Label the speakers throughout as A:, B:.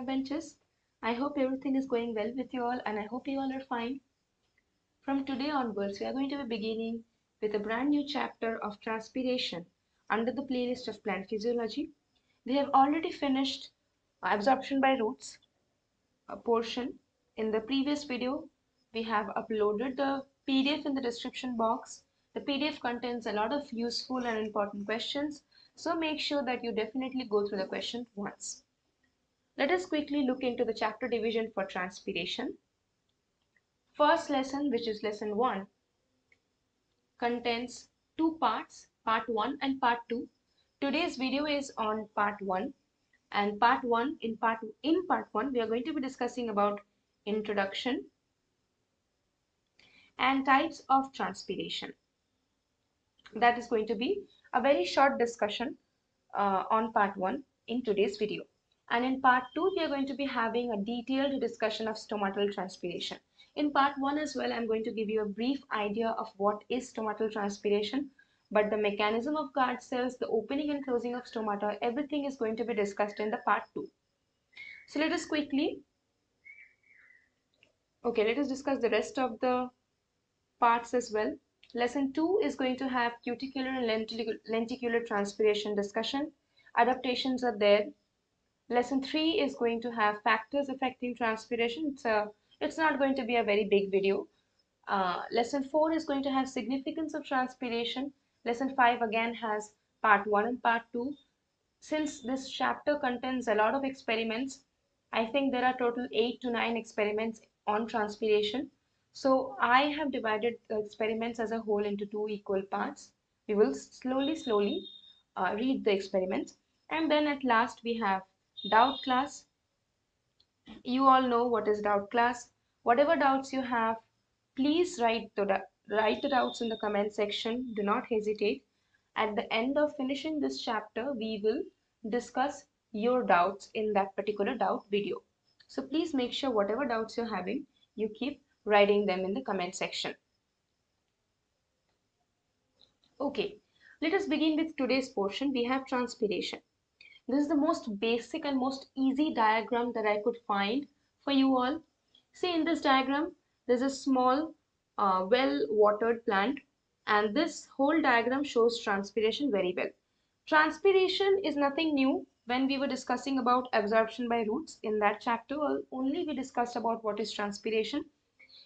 A: backbenchers. I hope everything is going well with you all and I hope you all are fine. From today onwards, we are going to be beginning with a brand new chapter of transpiration under the playlist of plant physiology. We have already finished absorption by roots a portion. In the previous video, we have uploaded the PDF in the description box. The PDF contains a lot of useful and important questions, so make sure that you definitely go through the question once. Let us quickly look into the chapter division for transpiration. First lesson, which is lesson 1, contains two parts, part 1 and part 2. Today's video is on part 1 and part 1 in part in part 1 we are going to be discussing about introduction and types of transpiration. That is going to be a very short discussion uh, on part 1 in today's video. And in part 2, we are going to be having a detailed discussion of stomatal transpiration. In part 1 as well, I'm going to give you a brief idea of what is stomatal transpiration, but the mechanism of guard cells, the opening and closing of stomata, everything is going to be discussed in the part 2. So let us quickly, okay, let us discuss the rest of the parts as well. Lesson 2 is going to have cuticular and lenticular transpiration discussion. Adaptations are there Lesson 3 is going to have factors affecting transpiration. It's, a, it's not going to be a very big video. Uh, lesson 4 is going to have significance of transpiration. Lesson 5 again has part 1 and part 2. Since this chapter contains a lot of experiments, I think there are total 8 to 9 experiments on transpiration. So I have divided the experiments as a whole into two equal parts. We will slowly, slowly uh, read the experiments. And then at last we have doubt class. You all know what is doubt class. Whatever doubts you have please write the write the doubts in the comment section. Do not hesitate. At the end of finishing this chapter we will discuss your doubts in that particular doubt video. So please make sure whatever doubts you're having you keep writing them in the comment section. Okay. Let us begin with today's portion. We have transpiration this is the most basic and most easy diagram that I could find for you all. See in this diagram, there's a small uh, well-watered plant and this whole diagram shows transpiration very well. Transpiration is nothing new when we were discussing about absorption by roots in that chapter only we discussed about what is transpiration.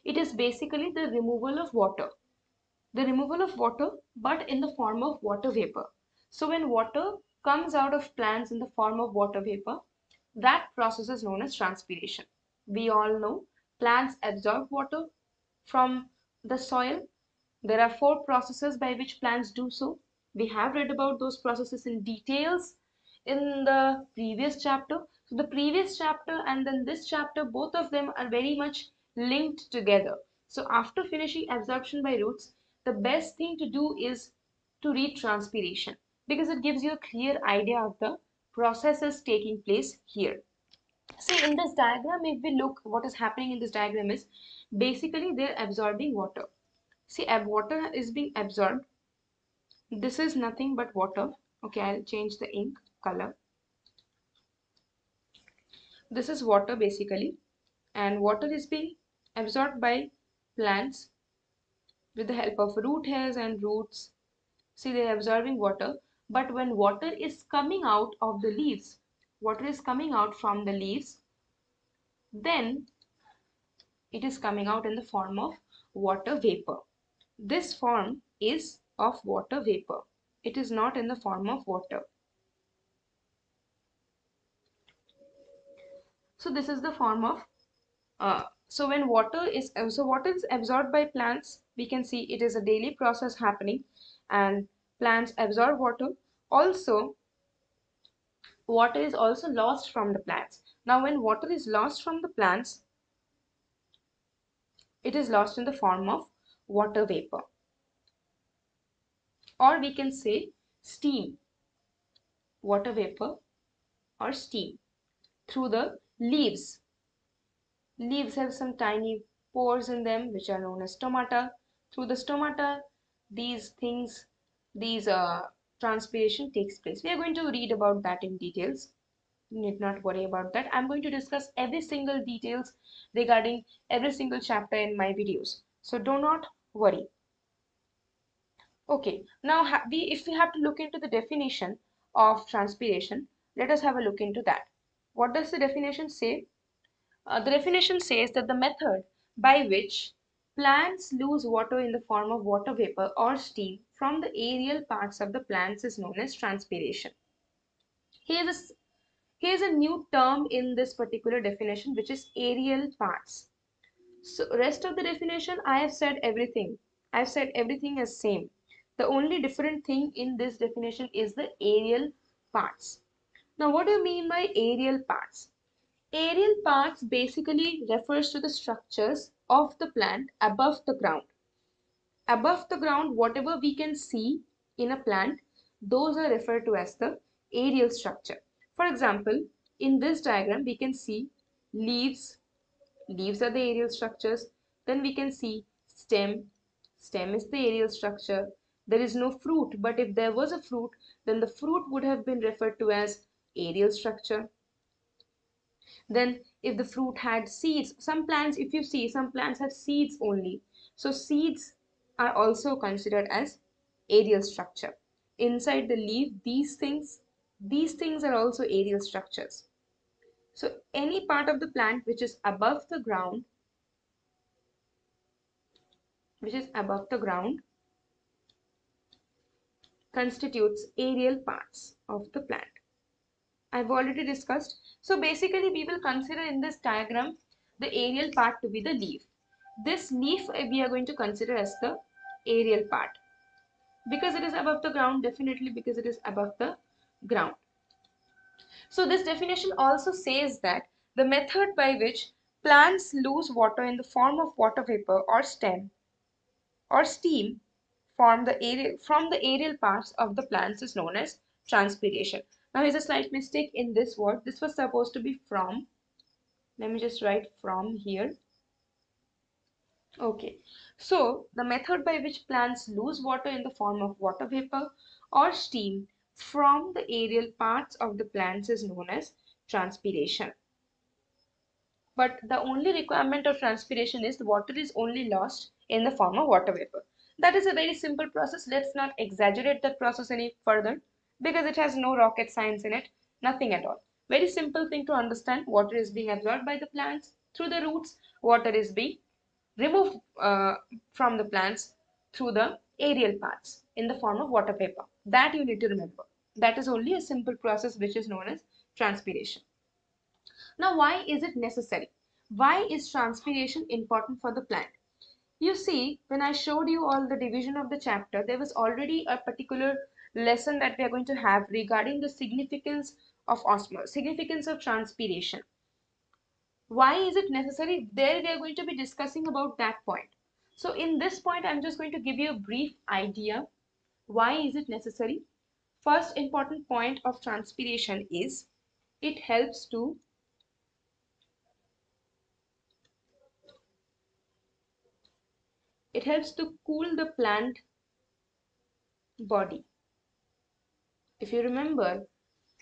A: It is basically the removal of water. The removal of water but in the form of water vapor. So when water comes out of plants in the form of water vapor. That process is known as transpiration. We all know plants absorb water from the soil. There are four processes by which plants do so. We have read about those processes in details in the previous chapter. So the previous chapter and then this chapter, both of them are very much linked together. So after finishing absorption by roots, the best thing to do is to read transpiration because it gives you a clear idea of the processes taking place here. See in this diagram if we look what is happening in this diagram is basically they're absorbing water. See water is being absorbed. This is nothing but water. Okay I'll change the ink color. This is water basically and water is being absorbed by plants with the help of root hairs and roots. See they're absorbing water but when water is coming out of the leaves water is coming out from the leaves then it is coming out in the form of water vapor. This form is of water vapor. It is not in the form of water. So this is the form of uh, so when water is so water is absorbed by plants we can see it is a daily process happening and plants absorb water also water is also lost from the plants. Now when water is lost from the plants it is lost in the form of water vapor. Or we can say steam water vapor or steam through the leaves. Leaves have some tiny pores in them which are known as stomata. Through the stomata these things these uh, transpiration takes place. We are going to read about that in details. You need not worry about that. I'm going to discuss every single details regarding every single chapter in my videos. So do not worry. Okay. Now we if we have to look into the definition of transpiration let us have a look into that. What does the definition say? Uh, the definition says that the method by which plants lose water in the form of water vapor or steam from the aerial parts of the plants is known as transpiration here's a Here's a new term in this particular definition which is aerial parts. So rest of the definition I have said everything. I've said everything is same. The only different thing in this definition is the aerial parts. Now what do you mean by aerial parts? Aerial parts basically refers to the structures of the plant above the ground. Above the ground whatever we can see in a plant those are referred to as the aerial structure. For example, in this diagram, we can see leaves. Leaves are the aerial structures. Then we can see stem. Stem is the aerial structure. There is no fruit, but if there was a fruit, then the fruit would have been referred to as aerial structure. Then if the fruit had seeds, some plants, if you see, some plants have seeds only. So seeds are also considered as aerial structure. Inside the leaf, these things these things are also aerial structures. So any part of the plant which is above the ground, which is above the ground, constitutes aerial parts of the plant. I've already discussed. So basically we will consider in this diagram the aerial part to be the leaf. This leaf eh, we are going to consider as the aerial part. Because it is above the ground, definitely because it is above the ground. So this definition also says that the method by which plants lose water in the form of water vapor or stem or steam from the aerial, from the aerial parts of the plants is known as transpiration. Now here's a slight mistake in this word. This was supposed to be from. Let me just write from here. Okay, so the method by which plants lose water in the form of water vapor or steam from the aerial parts of the plants is known as transpiration. But the only requirement of transpiration is the water is only lost in the form of water vapor. That is a very simple process. Let's not exaggerate that process any further because it has no rocket science in it, nothing at all. Very simple thing to understand. Water is being absorbed by the plants through the roots. Water is being removed uh, from the plants through the aerial parts in the form of water vapor. That you need to remember. That is only a simple process which is known as transpiration. Now, why is it necessary? Why is transpiration important for the plant? You see, when I showed you all the division of the chapter, there was already a particular lesson that we are going to have regarding the significance of osmosis, significance of transpiration. Why is it necessary? There we are going to be discussing about that point. So in this point, I'm just going to give you a brief idea. Why is it necessary? First important point of transpiration is it helps to it helps to cool the plant body. If you remember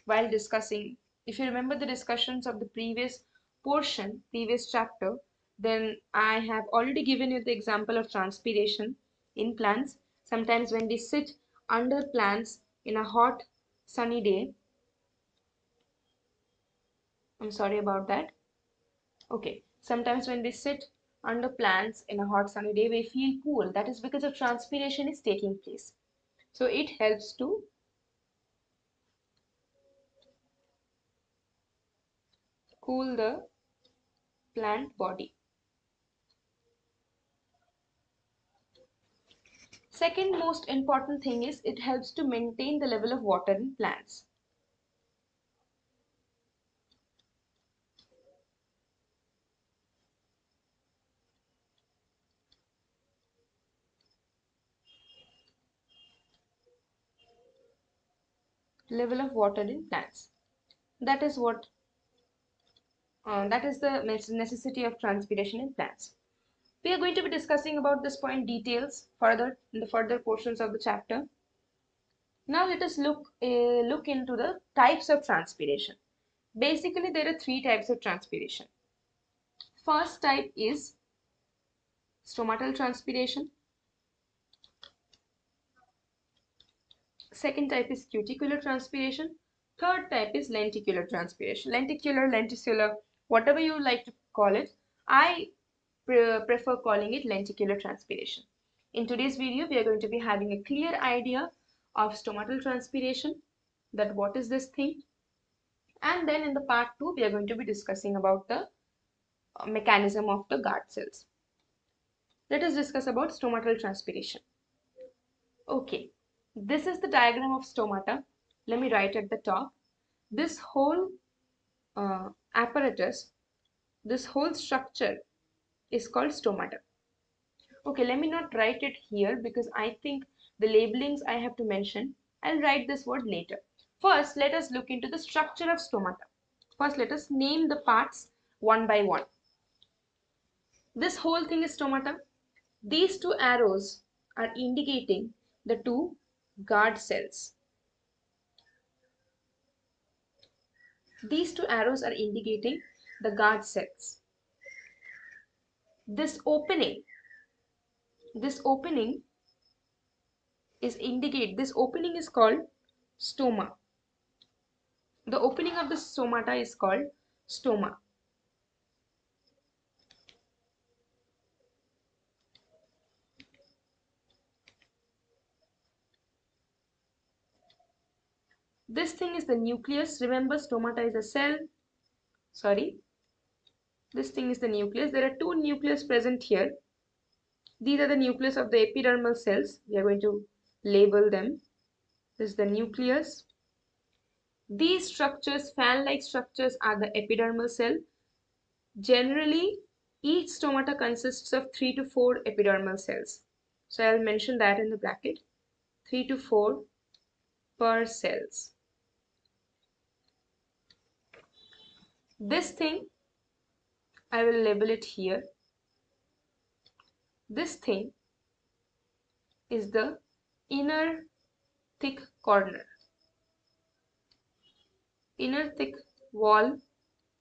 A: while discussing, if you remember the discussions of the previous portion, previous chapter, then I have already given you the example of transpiration in plants. Sometimes when we sit under plants in a hot sunny day, I'm sorry about that. Okay, sometimes when we sit under plants in a hot sunny day, we feel cool. That is because of transpiration is taking place. So it helps to cool the plant body. Second most important thing is it helps to maintain the level of water in plants. level of water in plants. That is what uh, that is the necessity of transpiration in plants. We are going to be discussing about this point details further in the further portions of the chapter. Now let us look uh, look into the types of transpiration. Basically, there are three types of transpiration. First type is stomatal transpiration. Second type is cuticular transpiration. Third type is lenticular transpiration. Lenticular, lenticular, whatever you like to call it. I pre prefer calling it lenticular transpiration. In today's video, we are going to be having a clear idea of stomatal transpiration, that what is this thing. And then in the part 2, we are going to be discussing about the uh, mechanism of the guard cells. Let us discuss about stomatal transpiration. Okay, this is the diagram of stomata. Let me write at the top. This whole uh, apparatus, this whole structure is called stomata. Okay, let me not write it here because I think the labelings I have to mention, I'll write this word later. First, let us look into the structure of stomata. First, let us name the parts one by one. This whole thing is stomata. These two arrows are indicating the two guard cells. These two arrows are indicating the guard cells. This opening, this opening is indicate, this opening is called stoma. The opening of the stomata is called stoma. This thing is the nucleus. Remember, stomata is a cell. Sorry. This thing is the nucleus. There are two nucleus present here. These are the nucleus of the epidermal cells. We are going to label them. This is the nucleus. These structures, fan-like structures, are the epidermal cell. Generally, each stomata consists of 3 to 4 epidermal cells. So I'll mention that in the bracket. 3 to 4 per cells. This thing, I will label it here. This thing is the inner thick corner, inner thick wall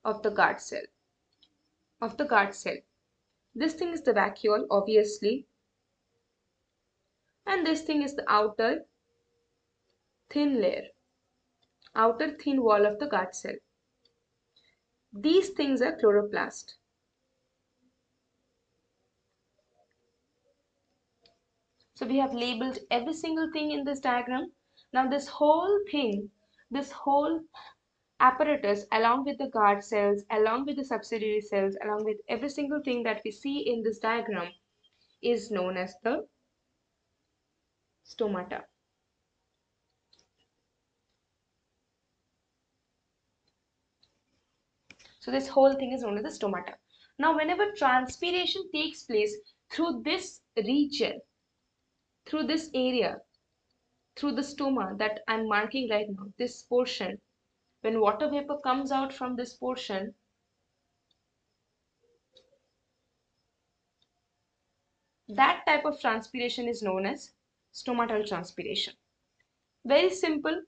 A: of the guard cell, of the guard cell. This thing is the vacuole, obviously. And this thing is the outer thin layer, outer thin wall of the guard cell. These things are chloroplast. So we have labeled every single thing in this diagram. Now this whole thing, this whole apparatus along with the guard cells, along with the subsidiary cells, along with every single thing that we see in this diagram is known as the stomata. So this whole thing is known as the stomata. Now whenever transpiration takes place through this region, through this area, through the stoma that I'm marking right now, this portion, when water vapor comes out from this portion, that type of transpiration is known as stomatal transpiration. Very simple,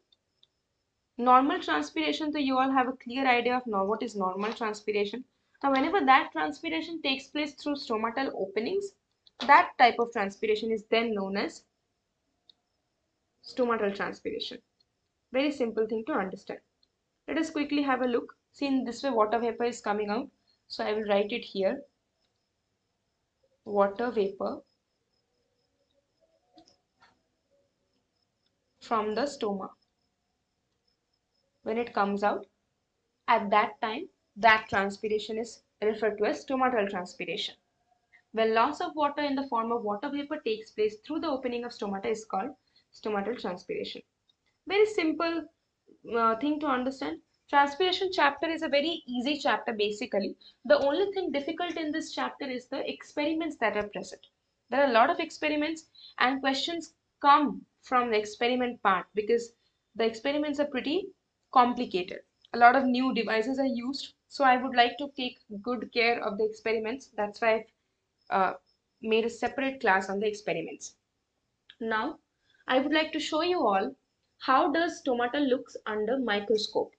A: normal transpiration so you all have a clear idea of now what is normal transpiration. Now whenever that transpiration takes place through stomatal openings that type of transpiration is then known as stomatal transpiration. Very simple thing to understand. Let us quickly have a look. See in this way water vapor is coming out. So i will write it here. Water vapor from the stoma when it comes out at that time that transpiration is referred to as stomatal transpiration. When loss of water in the form of water vapor takes place through the opening of stomata is called stomatal transpiration. Very simple uh, thing to understand. Transpiration chapter is a very easy chapter basically. The only thing difficult in this chapter is the experiments that are present. There are a lot of experiments and questions come from the experiment part because the experiments are pretty complicated. A lot of new devices are used. So I would like to take good care of the experiments. That's why I've uh, made a separate class on the experiments. Now, I would like to show you all how does stomata looks under microscope.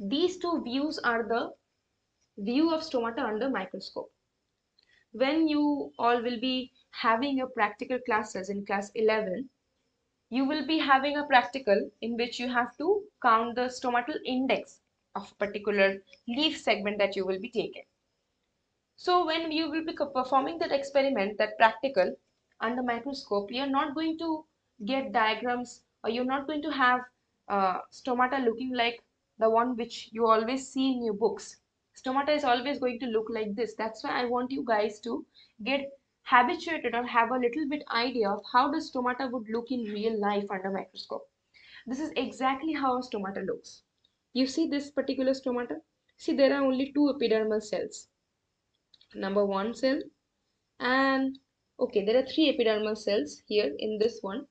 A: these two views are the view of stomata under microscope. When you all will be having your practical classes in class 11, you will be having a practical in which you have to count the stomatal index of a particular leaf segment that you will be taking. So when you will be performing that experiment, that practical under microscope, you're not going to get diagrams or you're not going to have uh, stomata looking like the one which you always see in your books. Stomata is always going to look like this. That's why I want you guys to get habituated or have a little bit idea of how the stomata would look in real life under microscope. This is exactly how a stomata looks. You see this particular stomata? See there are only two epidermal cells number one cell and okay there are three epidermal cells here in this one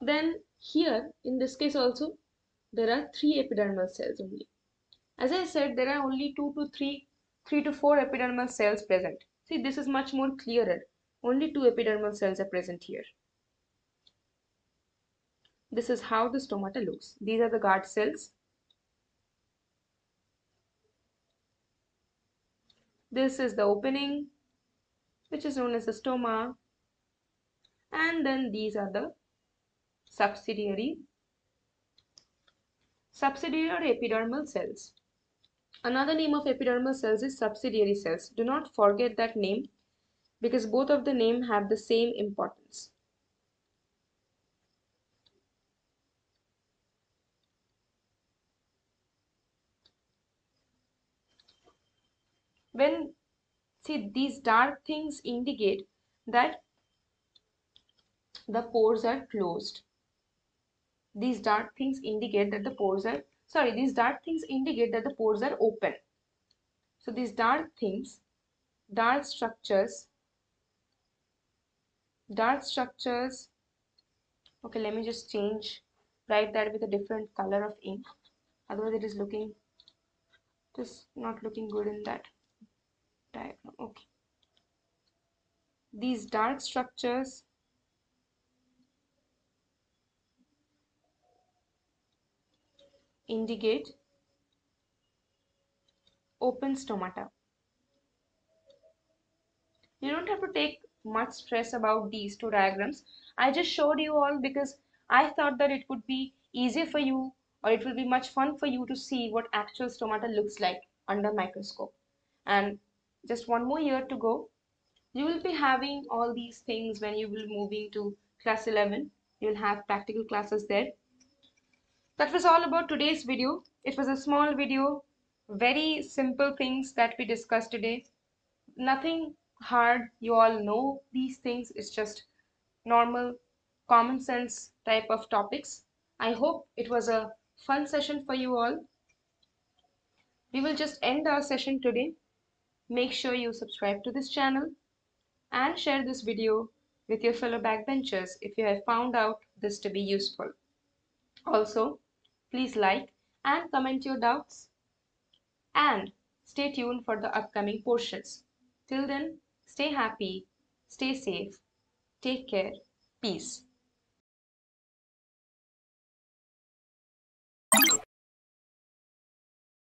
A: then here in this case also there are three epidermal cells only as i said there are only two to three three to four epidermal cells present see this is much more clearer only two epidermal cells are present here this is how the stomata looks these are the guard cells This is the opening, which is known as the stoma. And then these are the subsidiary, subsidiary epidermal cells. Another name of epidermal cells is subsidiary cells. Do not forget that name because both of the name have the same importance. when see these dark things indicate that the pores are closed these dark things indicate that the pores are sorry these dark things indicate that the pores are open. So these dark things dark structures dark structures okay let me just change write that with a different color of ink. Otherwise it is looking just not looking good in that diagram. Okay. These dark structures indicate. Open stomata. You don't have to take much stress about these two diagrams. I just showed you all because i thought that it would be easier for you or it will be much fun for you to see what actual stomata looks like under microscope. And just one more year to go. You will be having all these things when you will moving to class 11 you'll have practical classes there that was all about today's video. It was a small video very simple things that we discussed today. Nothing hard you all know. These things it's just normal common sense type of topics. I hope it was a fun session for you all. We will just end our session today. Make sure you subscribe to this channel and share this video with your fellow backbenchers if you have found out this to be useful. Also, Please like and comment your doubts and stay tuned for the upcoming portions. Till then, stay happy, stay safe, take care, peace.